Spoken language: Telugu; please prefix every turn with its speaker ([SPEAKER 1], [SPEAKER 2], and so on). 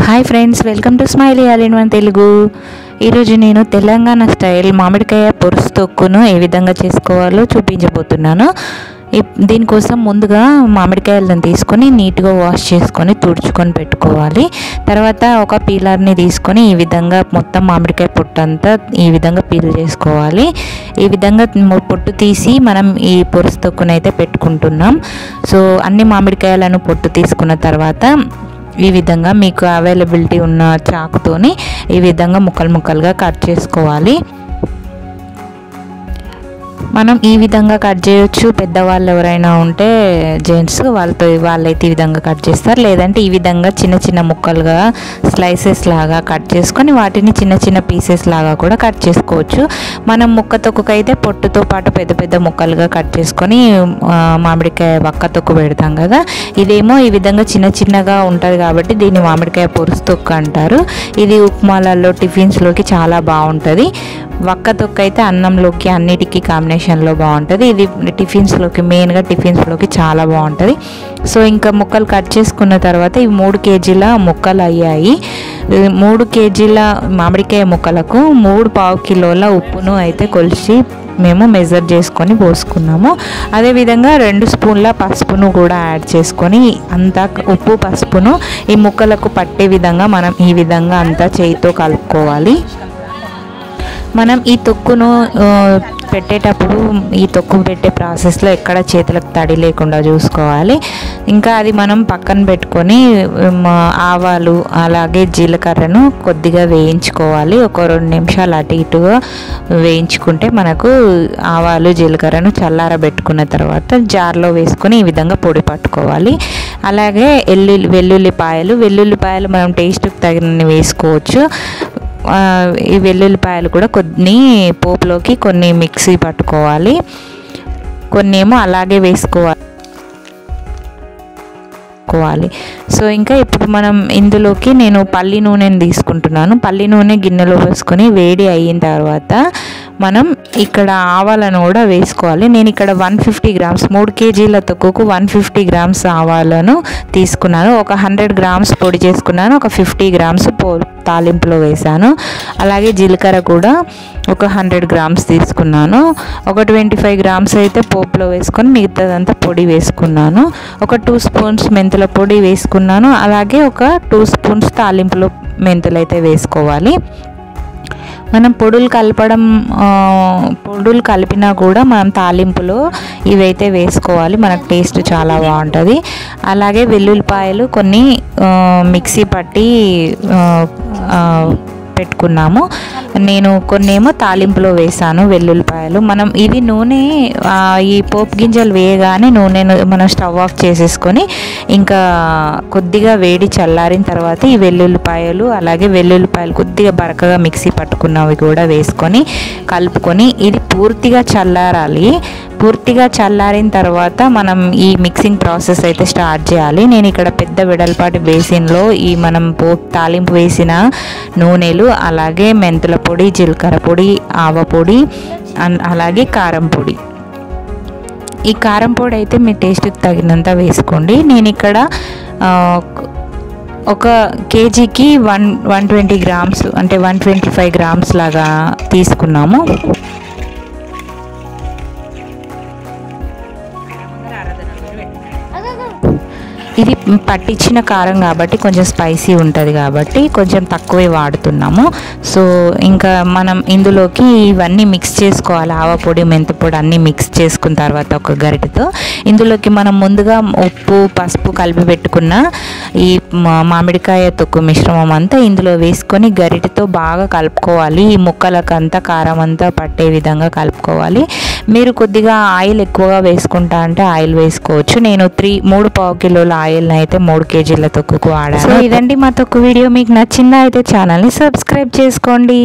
[SPEAKER 1] Hi friends welcome to smile in one Telugu ఈరోజు నేను తెలంగాణ స్టైల్ మామిడికాయ పొరుసు తొక్కును ఏ విధంగా చేసుకోవాలో చూపించబోతున్నాను. దీనికోసం ముందుగా మామిడికాయలను తీసుకొని నీట్గా వాష్ చేసుకొని తుడుచుకొని పెట్టుకోవాలి. తర్వాత ఒక పీలర్ని తీసుకొని ఈ విధంగా మొత్తం మామిడికాయ పొట్టు అంతా ఈ విధంగా పీల్ చేసుకోవాలి. ఈ విధంగా పొట్టు తీసి మనం ఈ పొరుసు తొక్కునైతే పెట్టుకుంటున్నాం. సో అన్ని మామిడికాయలను పొట్టు తీసుకున్న తర్వాత ఈ విధంగా మీకు అవైలబిలిటీ ఉన్న చాకుతోని ఈ విధంగా ముక్కలు ముక్కలుగా కట్ చేసుకోవాలి. మనం ఈ విధంగా కట్ చేయొచ్చు. పెద్దవాళ్ళు ఎవరైనా ఉంటే జెంట్స్ వాళ్ళతో వాళ్ళైతే ఈ విధంగా కట్ చేస్తారు. లేదంటే ఈ విధంగా చిన్న చిన్న ముక్కలుగా స్లైసెస్ లాగా కట్ చేసుకొని వాటిని చిన్న చిన్న పీసెస్ లాగా కూడా కట్ చేసుకోవచ్చు. మనం ముక్క తొక్కుకైతే పొట్టుతో పాటు పెద్ద పెద్ద ముక్కలుగా కట్ చేసుకొని మామిడికాయ వక్క తొక్కు పెడతాం కదా. ఇదేమో ఈ విధంగా చిన్న చిన్నగా ఉంటుంది కాబట్టి దీన్ని మామిడికాయ పొరుసు తొక్కు అంటారు. ఇది ఉప్మాలలో టిఫిన్స్లోకి చాలా బాగుంటుంది. వక్క తొక్క అయితే అన్నంలోకి అన్నిటికీ కాంబినేషన్లో బాగుంటుంది. ఇది టిఫిన్స్లోకి మెయిన్గా టిఫిన్స్లోకి చాలా బాగుంటుంది. సో ఇంకా ముక్కలు కట్ చేసుకున్న తర్వాత ఈ మూడు కేజీల ముక్కలు అయ్యాయి. మూడు కేజీల మామిడికాయ ముక్కలకు మూడు పావు కిలోల ఉప్పును అయితే కొలిచి మేము మెజర్ చేసుకొని పోసుకున్నాము. అదేవిధంగా రెండు స్పూన్ల పసుపును కూడా యాడ్ చేసుకొని అంతా ఉప్పు పసుపును ఈ ముక్కలకు పట్టే విధంగా మనం ఈ విధంగా అంతా చేయితో కలుపుకోవాలి. మనం ఈ తొక్కును పెట్టేటప్పుడు ఈ తొక్కు పెట్టే ప్రాసెస్లో ఎక్కడ చేతులకు తడి లేకుండా చూసుకోవాలి. ఇంకా అది మనం పక్కన పెట్టుకొని ఆవాలు అలాగే జీలకర్రను కొద్దిగా వేయించుకోవాలి. ఒక రెండు నిమిషాలు అటు ఇటుగా వేయించుకుంటే మనకు ఆవాలు జీలకర్రను చల్లారబెట్టుకున్న తర్వాత జార్లో వేసుకొని ఈ విధంగా పొడి పట్టుకోవాలి. అలాగే ఎల్లుల్లి వెల్లుల్లిపాయలు వెల్లుల్లిపాయలు మనం టేస్ట్కి తగినన్ని వేసుకోవచ్చు. ఈ వెల్లుల్లిపాయలు కూడా కొన్ని పోపులోకి కొన్ని మిక్సీ పట్టుకోవాలి. కొన్ని ఏమో అలాగే వేసుకోవాలి. కోవాలి. సో ఇంకా ఇప్పుడు మనం ఇందులోకి నేను పల్లి నూనెని తీసుకుంటున్నాను. పల్లి నూనె గిన్నెలో వేసుకొని వేడి అయిన తర్వాత మనం ఇక్కడ ఆవాలను కూడా వేసుకోవాలి. నేను ఇక్కడ వన్ ఫిఫ్టీ గ్రామ్స్ మూడు కేజీల తొక్కుకు వన్ ఫిఫ్టీ గ్రామ్స్ ఆవాలను తీసుకున్నాను. ఒక హండ్రెడ్ గ్రామ్స్ పొడి చేసుకున్నాను. ఒక ఫిఫ్టీ గ్రామ్స్ పో తాలింపులో వేసాను అలాగే జీలకర్ర కూడా ఒక హండ్రెడ్ గ్రామ్స్ తీసుకున్నాను. ఒక ట్వంటీ ఫైవ్ గ్రామ్స్ అయితే పోపులో వేసుకొని మిగతాదంతా పొడి వేసుకున్నాను. ఒక టూ స్పూన్స్ మెంతుల పొడి వేసుకున్నాను. అలాగే ఒక టూ స్పూన్స్ తాలింపులో మెంతులు అయితే వేసుకోవాలి. మనం పొడులు కలపడం పొడులు కలిపినా కూడా మనం తాలింపులో ఇవైతే వేసుకోవాలి. మనకు టేస్ట్ చాలా బాగుంటుంది. అలాగే వెల్లుల్లిపాయలు కొన్ని మిక్సీ పట్టి పెట్టుకున్నాము. నేను కొన్ని ఏమో తాలింపులో వేసాను వెల్లుల్లిపాయలు. మనం ఇది నూనె ఈ పోపు గింజలు వేయగానే నూనెను మనం స్టవ్ ఆఫ్ చేసేసుకొని ఇంకా కొద్దిగా వేడి చల్లారిన తర్వాత ఈ వెల్లుల్లిపాయలు అలాగే వెల్లుల్లిపాయలు కొద్దిగా బరకగా మిక్సీ పట్టుకున్నవి కూడా వేసుకొని కలుపుకొని ఇది పూర్తిగా చల్లారాలి. పూర్తిగా చల్లారిన తర్వాత మనం ఈ మిక్సింగ్ ప్రాసెస్ అయితే స్టార్ట్ చేయాలి. నేను ఇక్కడ పెద్ద వెడల్పాటి బేసిన్లో ఈ మనం పో తాలింపు వేసిన నూనెలు అలాగే మెంతుల పొడి జీలకర్ర పొడి ఆవ పొడి అన్- అలాగే కారం పొడి. ఈ కారం పొడి అయితే మీ టేస్ట్కి తగినంత వేసుకోండి. నేను ఇక్కడ ఒక కేజీకి వన్ వన్ ట్వంటీ గ్రామ్స్ అంటే వన్ ట్వంటీ ఫైవ్ గ్రామ్స్ లాగా తీసుకున్నాము. ఇది పట్టించిన కారం కాబట్టి కొంచెం స్పైసీ ఉంటుంది కాబట్టి కొంచెం తక్కువే వాడుతున్నాము. సో ఇంకా మనం ఇందులోకి ఇవన్నీ మిక్స్ చేసుకోవాలి. ఆవ పొడి మెంతి పొడి అన్నీ మిక్స్ చేసుకున్న తర్వాత ఒక గరిటెతో. ఇందులోకి మనం ముందుగా ఉప్పు పసుపు కలిపి పెట్టుకున్న ఈ మామిడికాయ తొక్కు మిశ్రమం అంతా ఇందులో వేసుకొని గరిటతో బాగా కలుపుకోవాలి. ఈ ముక్కలకు అంతా కారం అంతా పట్టే విధంగా కలుపుకోవాలి. మీరు కొద్దిగా ఆయిల్ ఎక్కువగా వేసుకుంటా అంటే ఆయిల్ వేసుకోవచ్చు. నేను త్రీ మూడు పావు కిలోల ఆయిల్ని అయితే మూడు కేజీల తొక్కుకు వాడాను. ఇదండి మా తొక్కు వీడియో. మీకు నచ్చిందా అయితే ఛానల్ని సబ్స్క్రైబ్ చేసుకోండి.